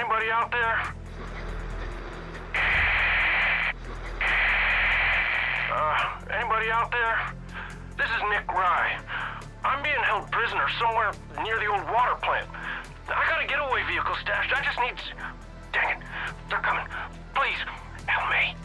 Anybody out there? Uh, anybody out there? This is Nick Rye. I'm being held prisoner somewhere near the old water plant. I got a getaway vehicle stashed. I just need... Dang it. They're coming. Please, help me.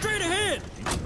Straight ahead.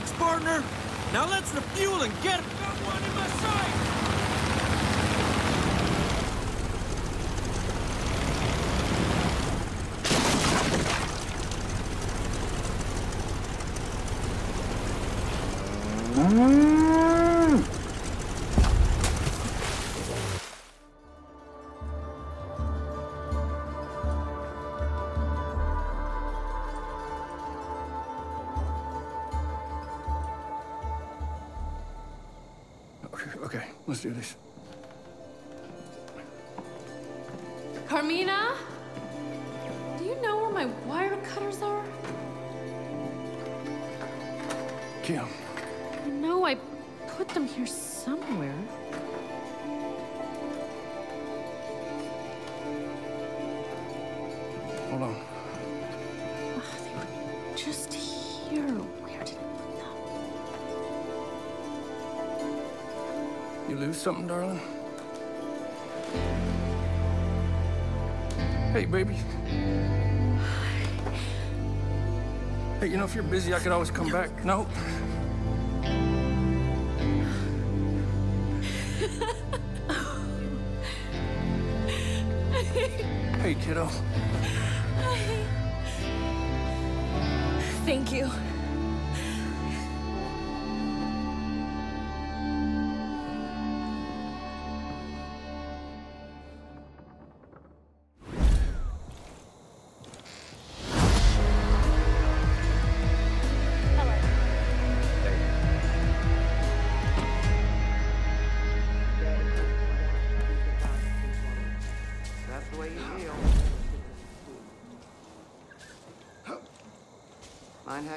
Thanks, partner. Now let's refuel and get... Got one in my sight! Let's do this. Carmina? Do you know where my wire cutters are? Kim. No, I put them here somewhere. something, darling? Hey, baby. Hey, you know, if you're busy, I could always come back. No? hey, kiddo. Thank you.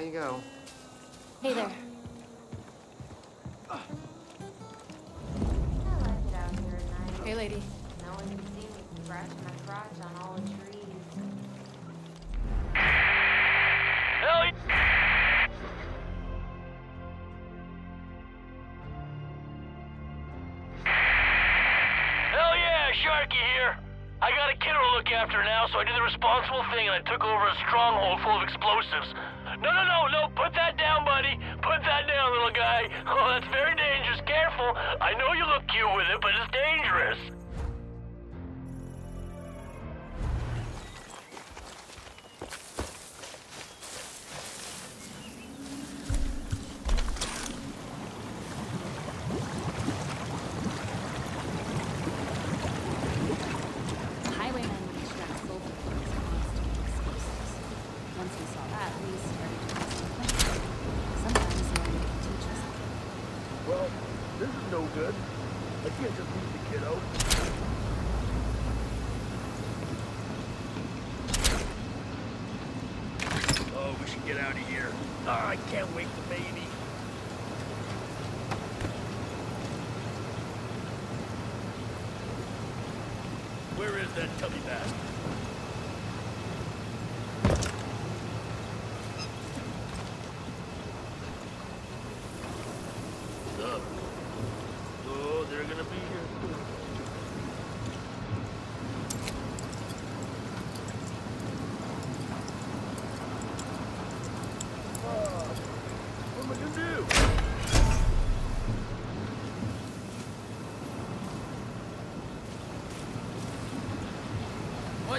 you go. Hey there. Hey, lady. No me scratch my crotch on all the trees.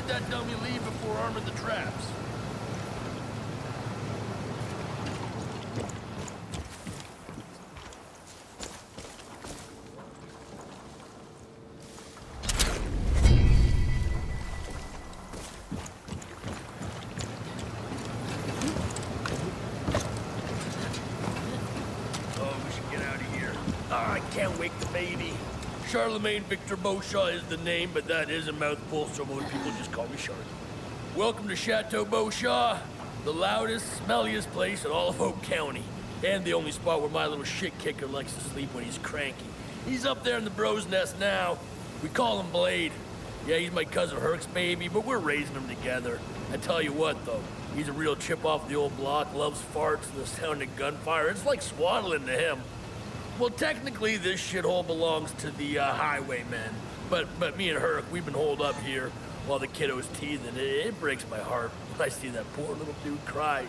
Let that dummy leave before arming the traps. Oh, we should get out of here. Oh, I can't wake the baby. Charlemagne Victor Boshaw is the name, but that is a mouthful, so most people just call me Charlie. Welcome to Chateau Boshaw, the loudest, smelliest place in all of Hope County, and the only spot where my little shit kicker likes to sleep when he's cranky. He's up there in the bro's nest now. We call him Blade. Yeah, he's my cousin Hurk's baby, but we're raising him together. I tell you what, though, he's a real chip off the old block, loves farts and the sound of gunfire. It's like swaddling to him. Well, technically, this shithole belongs to the uh, highwaymen. But, but me and Hurk, we've been holed up here while the kiddo's teething. It, it breaks my heart when I see that poor little dude cry.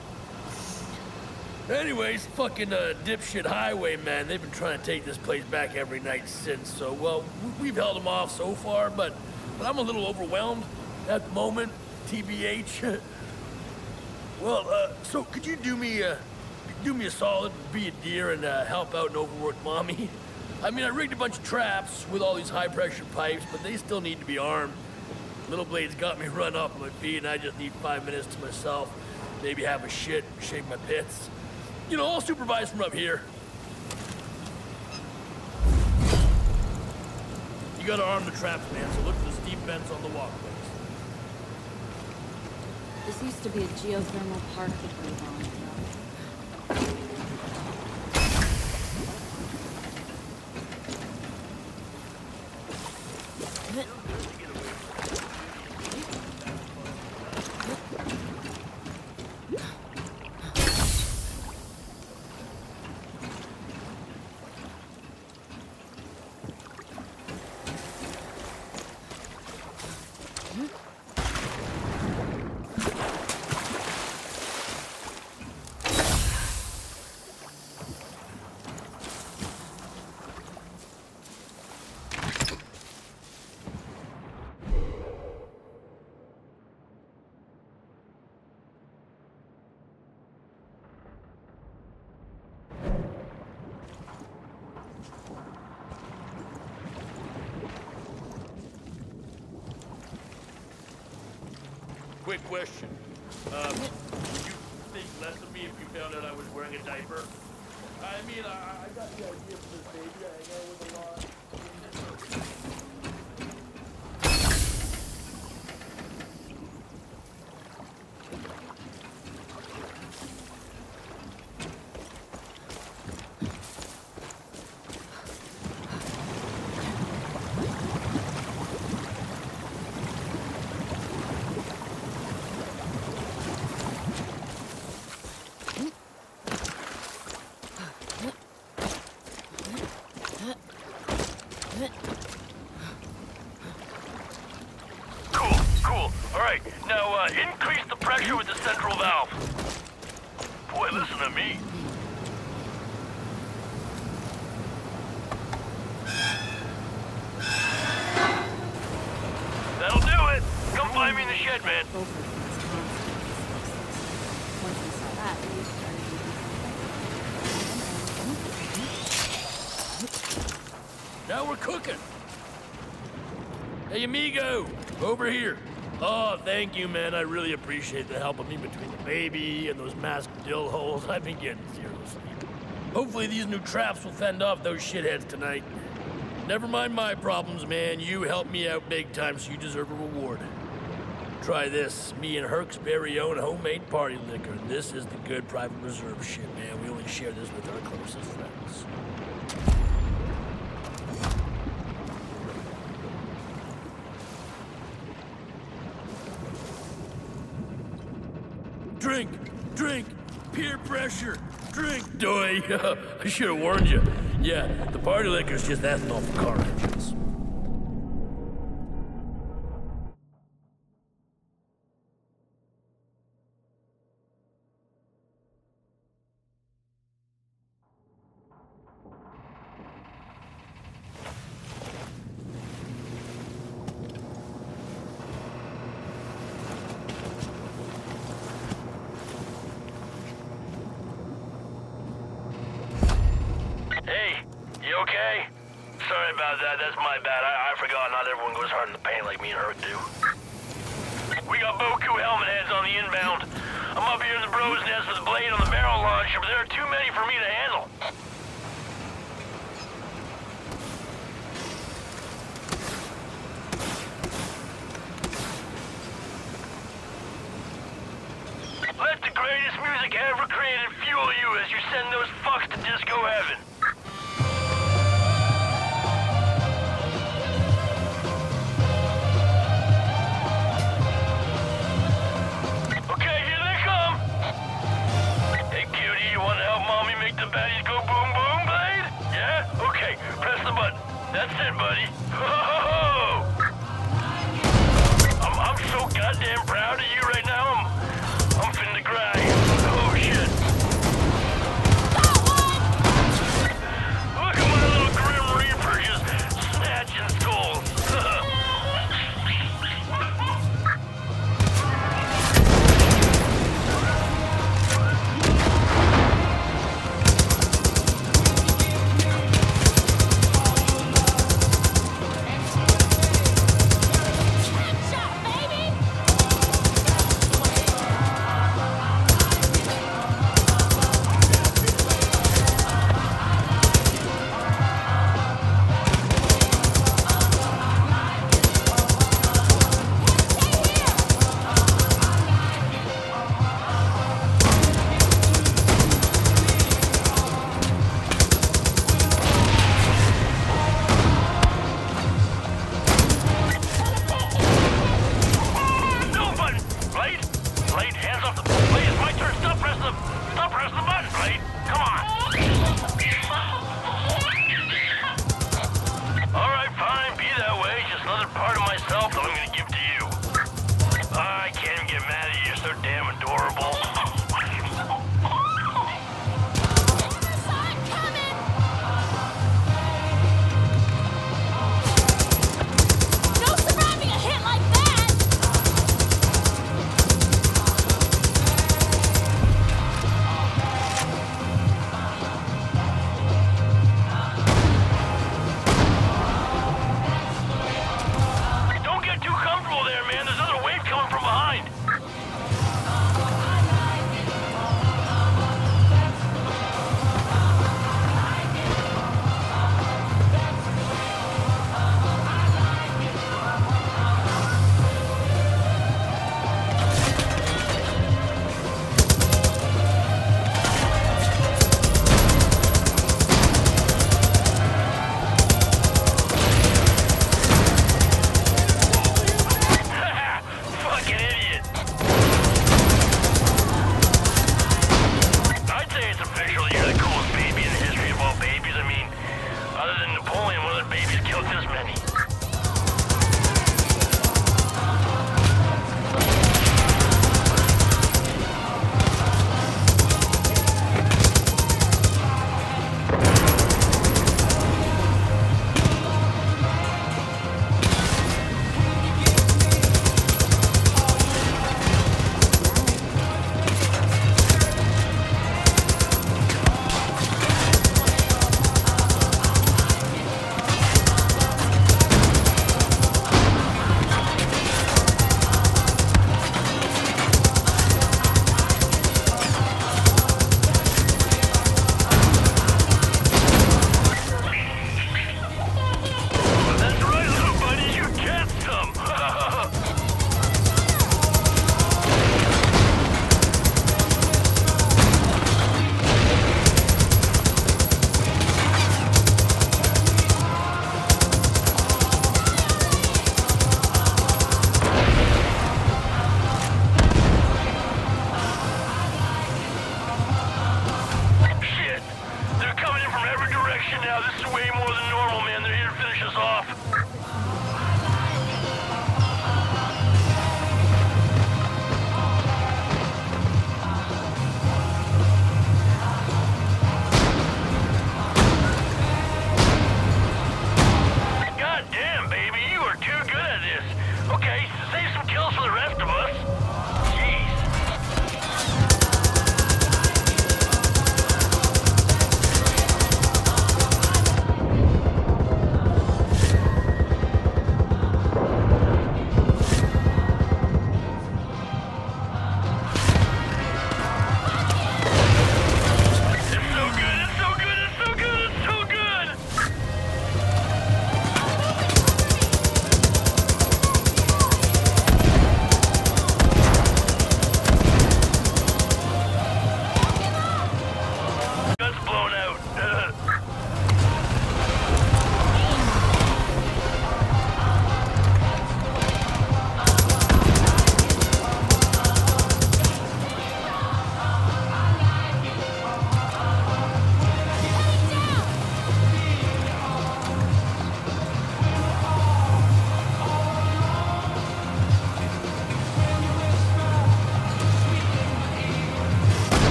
Anyways, fucking uh, dipshit highwaymen, they've been trying to take this place back every night since. So, well, we- we've held them off so far, but, but I'm a little overwhelmed at the moment, TBH. well, uh, so could you do me a, do me a solid, be a dear, and uh, help out an overworked mommy? I mean, I rigged a bunch of traps with all these high-pressure pipes, but they still need to be armed. Little Blade's got me run off my feet, and I just need five minutes to myself. Maybe have a shit, shake my pits. You know, I'll supervise from up here. You gotta arm the traps, man, so look for the steep vents on the walkways. This used to be a geothermal park that we on. Question. Um, would you think less of me if you found out I was wearing a diaper? I mean, I, I got the idea for this baby. I a lot. Cool, cool. All right, now uh, increase the pressure with the central valve. Boy, listen to me. That'll do it. Come find me in the shed, man. Both of these constantly Once we saw that, we started using Now we're cooking. Hey, amigo, over here. Oh, thank you, man. I really appreciate the help of me between the baby and those masked dill holes. I've been getting sleep. Hopefully these new traps will fend off those shitheads tonight. Never mind my problems, man. You helped me out big time, so you deserve a reward. Try this. Me and Hurk's very own homemade party liquor. This is the good private reserve shit, man. We only share this with our closest friends. Drink, drink, peer pressure, drink, doy. I should have warned you. Yeah, the party liquor's just ethanol for car engines. You okay? Sorry about that. That's my bad. I, I forgot not everyone goes hard in the paint like me and her do. We got Boku helmet heads on the inbound. I'm up here in the bro's nest with a blade on the barrel launcher, but there are too many for me to handle. Let the greatest music ever created fuel you as you send those fucks to disco heaven. the baddies go boom boom, Blade? Yeah? Okay, press the button. That's it, buddy. Ho I'm, I'm so goddamn proud of you right now,